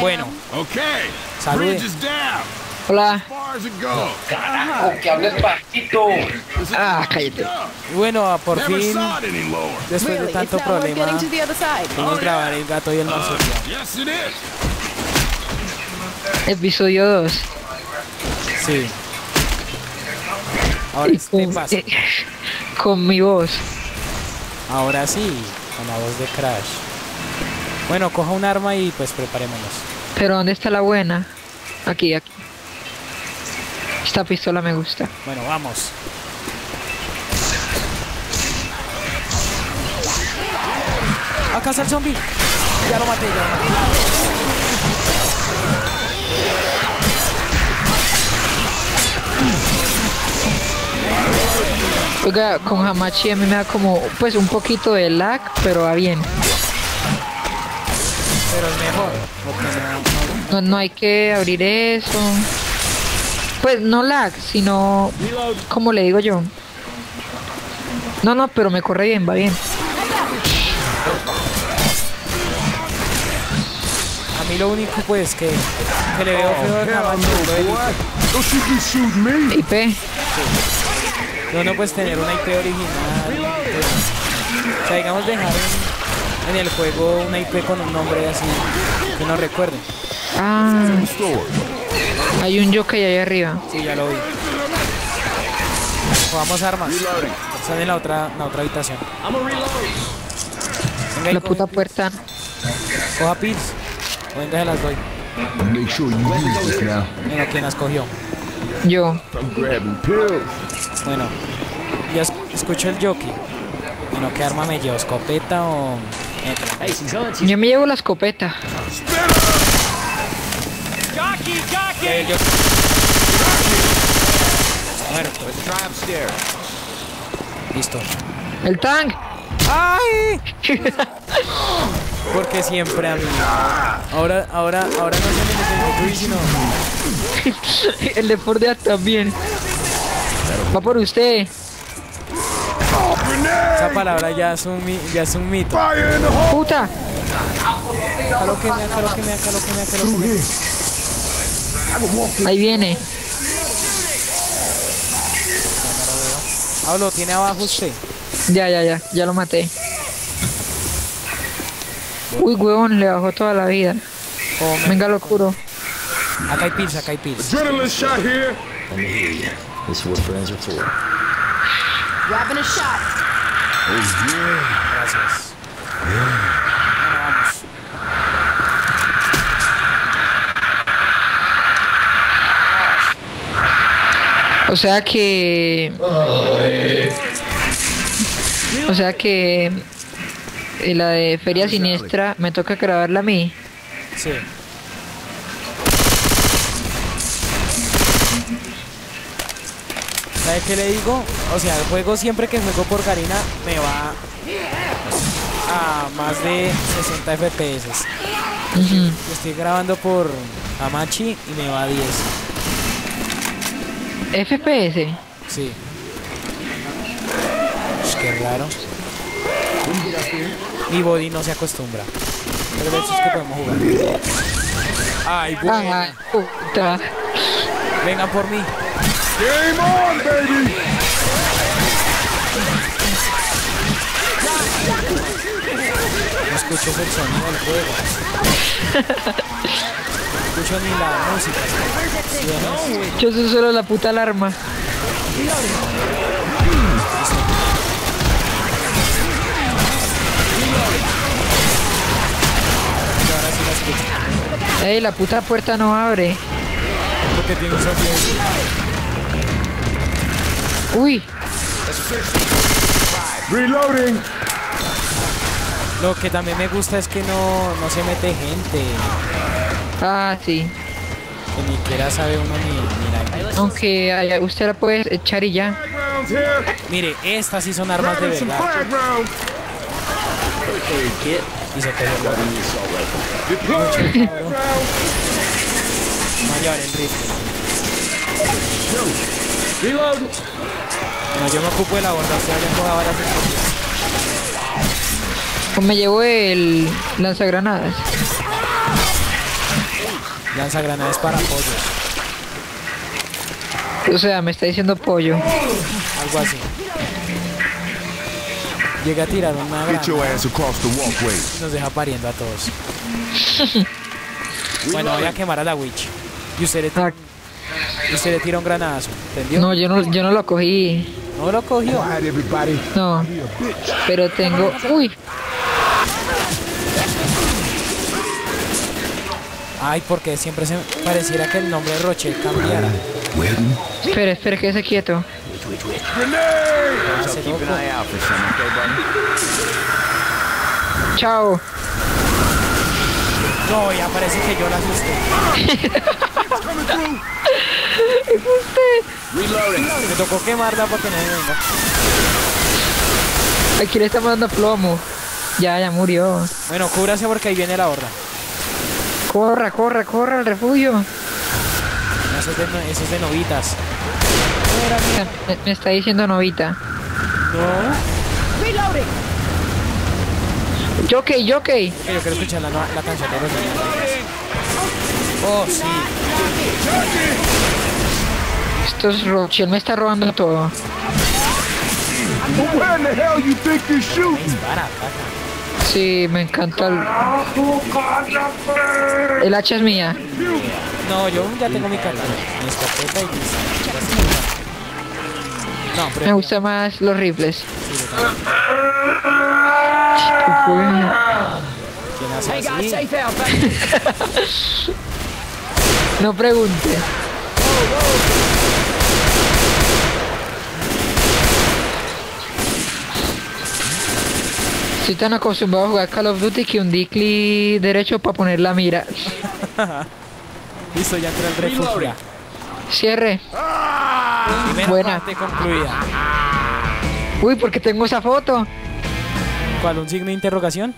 Bueno, Okay. Salude. Bridge is down. Hola. Carajo, que hables bajito. Ah, cállate. bueno, por Never fin, después de tanto problema, side. pudimos grabar el gato y el marsupial. It is. Episodio 2. Sí. Ahora este pasa. eh, con mi voz. Ahora sí, con la voz de Crash. Bueno, coja un arma y pues preparémonos. Pero ¿dónde está la buena? Aquí, aquí. Esta pistola me gusta. Bueno, vamos. Acá está el zombie. Ya lo maté, ya lo maté. Oiga, con Hamachi a mí me da como, pues un poquito de lag, pero va bien. Pero es mejor. Porque no, no- hay que abrir eso. Pues no lag, sino, como le digo yo. No, no, pero me corre bien, va bien. A mí lo único pues que, que le veo feo es shooting me. IP. No, no puedes tener una IP original. pues, o sea, digamos dejar en, en el juego una IP con un nombre así que no recuerden. Ah, hay un jockey ahí arriba. Sí, ya lo vi. Jugamos armas. Están en la otra, en la otra habitación. Venga, La puta puerta. Coja pills. O venga, se las doy. Venga, ¿quién las cogió? Yo. Bueno, ya es- escucho el jockey. Bueno, ¿qué arma me llevo? ¿Escopeta o...? Yo me llevo la escopeta. Listo. El tank. ¡Ay! Porque siempre a mí. Ahora, ahora, ahora no se me sino... El de Ford también. Va por usted. Esa palabra ya es un, ya es un mito. Puta. Ahí viene. Hablo, tiene abajo usted. Ya, ya, ya. Ya lo maté. Uy, huevón, le bajó toda la vida. Come. Venga, lo curo. Acá hay pills, acá hay pills. Adrenaline shot here. Let me hear you. This is what friends are for. Grabbing a shot. Gracias. O sea que. O sea que. eh, La de Feria Siniestra me toca grabarla a mí. Sí. ¿Sabe qué le digo? O sea, el juego siempre que juego por Karina me va a más de 60 FPS. Ujú. Estoy grabando por Amachi y me va a 10. FPS. Sí. Qué raro. Mi body no se acostumbra. Pero hecho es que podemos jugar. Ay, bueno. Vengan por mí. Game on, baby. No escuches el sonido del juego. No escucho ni la música. ¿sí? Yo soy solo la puta alarma. Y ahora sí la escucho. Ey, la puta puerta no abre. Porque tiene un. Uy, Reloading. Lo que también me gusta es que no, no se mete gente. ah, sí. Que ni siquiera sabe uno ni, ni la Aunque usted la puede echar y ya. Mire, estas sí son armas de verdad. Y se pegó el rifle. Reload. Bueno, yo me ocupo de la borda, usted ya coja balas escondidas. Pues me llevo el lanzagranadas. Lanzagranadas para pollos. O sea, me está diciendo pollo. Algo así. Llega a tirar una y nos deja pariendo a todos. bueno, voy a quemar a la witch. Y usted le, Ah, y usted le tira un granadazo. ¿Entendió? no, yo no, yo no lo cogí. No lo cogió. No. Pero tengo. Uy, Ay, porque siempre se pareciera que el nombre de Rochelle cambiara. espere, espere, quédese quieto. Loco. Chao. No, ya parece que yo la asusté. Me tocó quemarla para que no me venga. Aquí le estamos dando plomo. Ya, ya murió. Bueno, cúbrase porque ahí viene la horda. Corra, corra, corra al refugio. Eso es de, no- eso es de novitas. Me, me está diciendo novita. No. Reloading. Jockey, jockey. Que yo quiero escuchar la, la canción de los niños. Oh, sí. Esto es Rochelle, me está robando todo. Sí, me encanta el... El hacha es mía. No, yo ya tengo mi carta. Mi escopeta y listo. No, Me pero gustan más los rifles. ¿quién hace Estoy tan acostumbrado a jugar Call of Duty que hundí clic derecho para poner la mira. Listo, ya entré al refugio. Cierre. Primera Buena. parte concluida. Uy, porque tengo esa foto. ¿Cuál? ¿Un signo de interrogación?